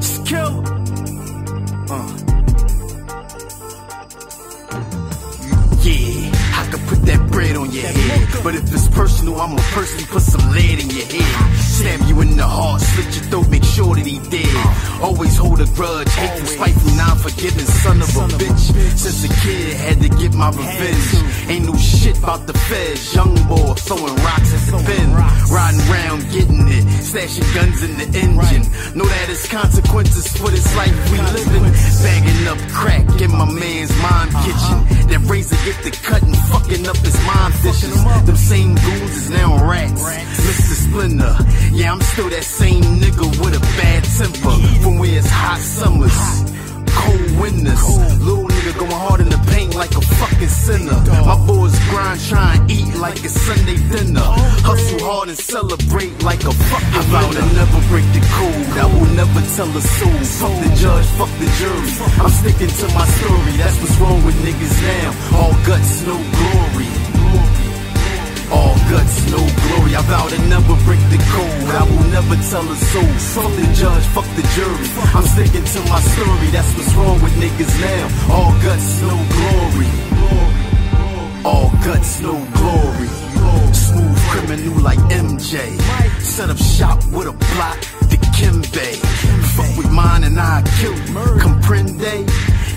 Skill. But if it's personal, I'ma personally put some lead in your head. Stab you in the heart, slit your throat, make sure that he dead. Always hold a grudge, hate hateful, spiteful, non-forgiving son of a bitch. Since a kid, had to get my revenge. Ain't no shit about the feds. Young boy throwing rocks at the bin. Riding around getting it, stashing guns in the engine. Know that it's consequences for this life we living. Bagging up crack in my man's mom kitchen. That razor get the cutting, fucking up his mom dishes. Them same goons is now rats. Mr. Splinter, yeah, I'm still that same nigga with a bad temper. From where it's hot summers, cold winters. Little nigga going hard in the paint like a fucking sinner. My boys grind, try and eat like it's Sunday dinner. Hustle hard and celebrate like a fucking I vow to never break the code. I tell a soul. Fuck the judge, fuck the jury. I'm sticking to my story. That's what's wrong with niggas now. All guts, no glory. All guts, no glory. I vow to never break the code. I will never tell a soul. Fuck the judge, fuck the jury. I'm sticking to my story. That's what's wrong with niggas now. All guts, no glory. All guts, no glory. Smooth criminal like MJ. Set up shop with a block, Kimbe. Fuck with mine and I kill you. Comprende?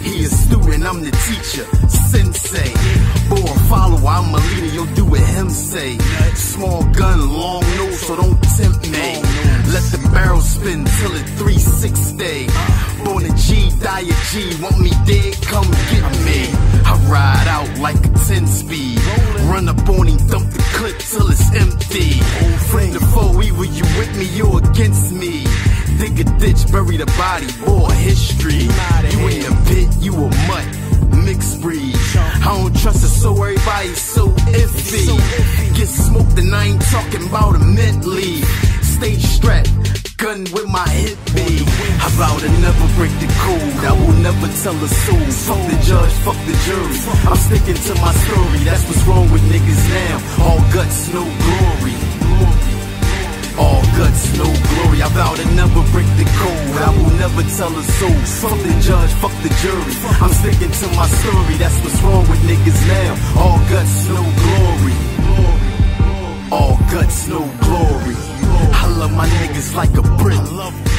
He a student, I'm the teacher. Sensei. Boy, follow, I'm a leader, you'll do what him say. Small gun, long nose, so don't tempt me. Let the barrel spin till it 360. Born a G, die a G. Want me dead? Come get me. I ride out like a 10 speed. Run up on him, dump the clip till it's empty. Friend the foe, either you with me or against me. Dig a ditch, bury the body, boy, history. You in the pit, you a mutt. Mixed breed. I don't trust it, so everybody's so iffy. Get smoked, and I ain't talking about a mint. Stage strapped, gun with my hip be. I vow to never break the code. I will never tell a soul. Fuck the judge, fuck the jury. I'm sticking to my story. That's what's wrong with niggas now. All guts, no break the code. I will never tell a soul. The judge, fuck the jury. I'm sticking to my story. That's what's wrong with niggas now. All guts, no glory. All guts, no glory. I love my niggas like a brick.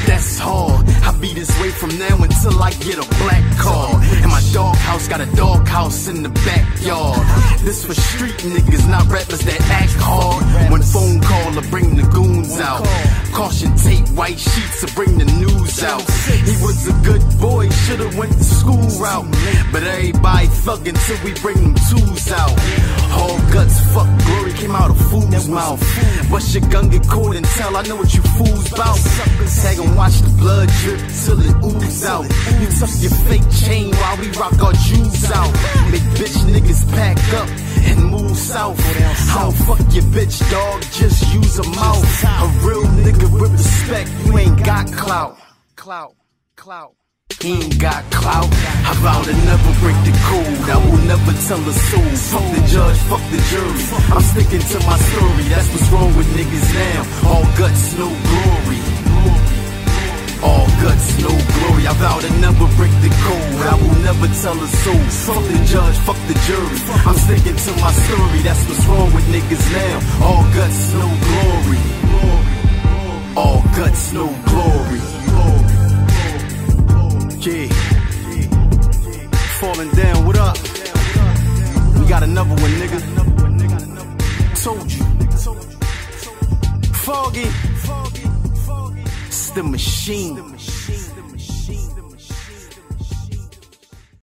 That's hard. I be this way from now until I get a black card. And my doghouse got a doghouse in the backyard. This for street niggas, not rappers that act hard. When phone call to bring the goons out. Caution tape, white sheets to bring the news out. He was a good boy, should've went the school route. But everybody thuggin' till we bring them tools out. All guts, fuck glory came out of fool's mouth. Bust your gun, get cold and tell, I know what you fools bout. Tag and watch the blood drip till it ooze out. You tuck your fake chain while we rock our jewels out. Make bitch niggas pack up south. Don't fuck your bitch, dog, just use a mouth. A real nigga with respect, you ain't got clout. Clout, clout. He ain't got clout. I vow to never break the code. I will never tell a soul. Fuck the judge, fuck the jury. I'm sticking to my story. That's what's wrong with niggas now. All guts, no glory. All guts, no glory. A soul. Fuck the judge, fuck the jury. I'm sticking to my story. That's what's wrong with niggas now. All guts, no glory. All guts, no glory. Yeah. Falling down, what up? We got another one, nigga. Told you. Foggy. It's the machine.